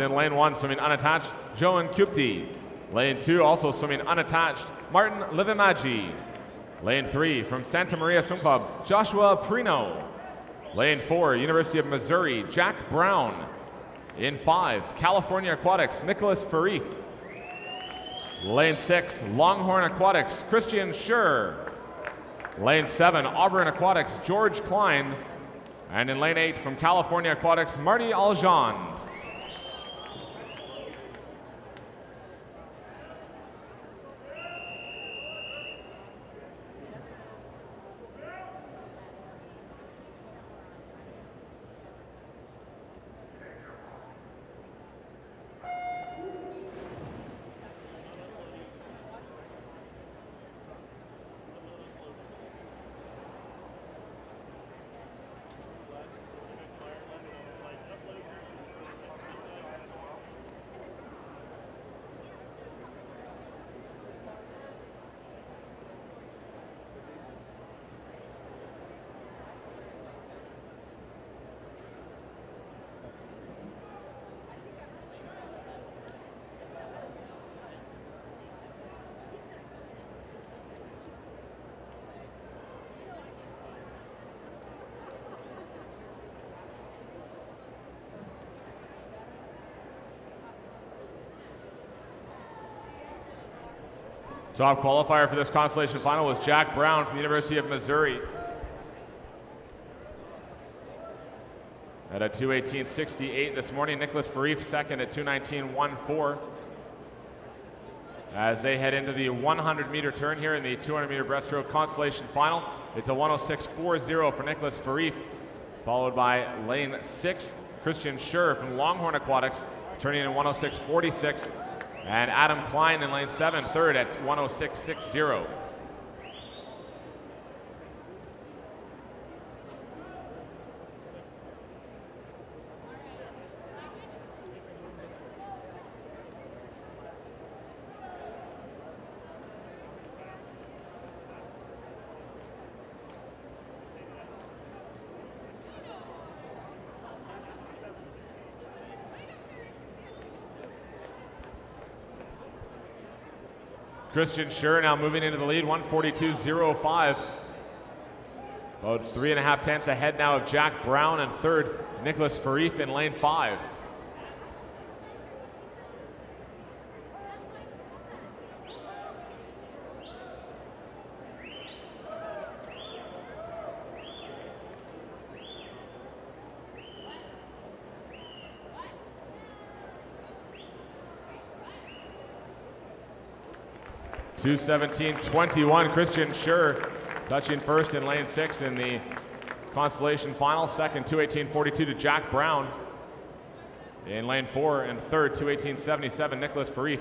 In lane one, swimming unattached, Joan Kupti. Lane two, also swimming unattached, Martin Liivamägi. Lane three, from Santa Maria Swim Club, Joshua Prino. Lane four, University of Missouri, Jack Brown. In five, California Aquatics, Nicholas Farif. Lane six, Longhorn Aquatics, Christian Schur. Lane seven, Auburn Aquatics, George Klein. And in lane eight, from California Aquatics, Martti Aljand. Top qualifier for this consolation final was Jack Brown from the University of Missouri. At a 218.68 this morning, Nicholas Farif second at 219.14. As they head into the 100 meter turn here in the 200 meter breaststroke consolation final, it's a 106.40 for Nicholas Farif, followed by lane six, Christian Schur from Longhorn Aquatics, turning in 106.46. And Adam Klein in lane seven, third at 106.60. Christian Schur now moving into the lead, 142.05. About three and a half tenths ahead now of Jack Brown and third, Nicholas Farif in lane five. Two seventeen twenty-one. Christian Schur touching first in lane six in the Consolation final. Second, 218.42 to Jack Brown in lane four. And third, 218.77, Nicholas Farif.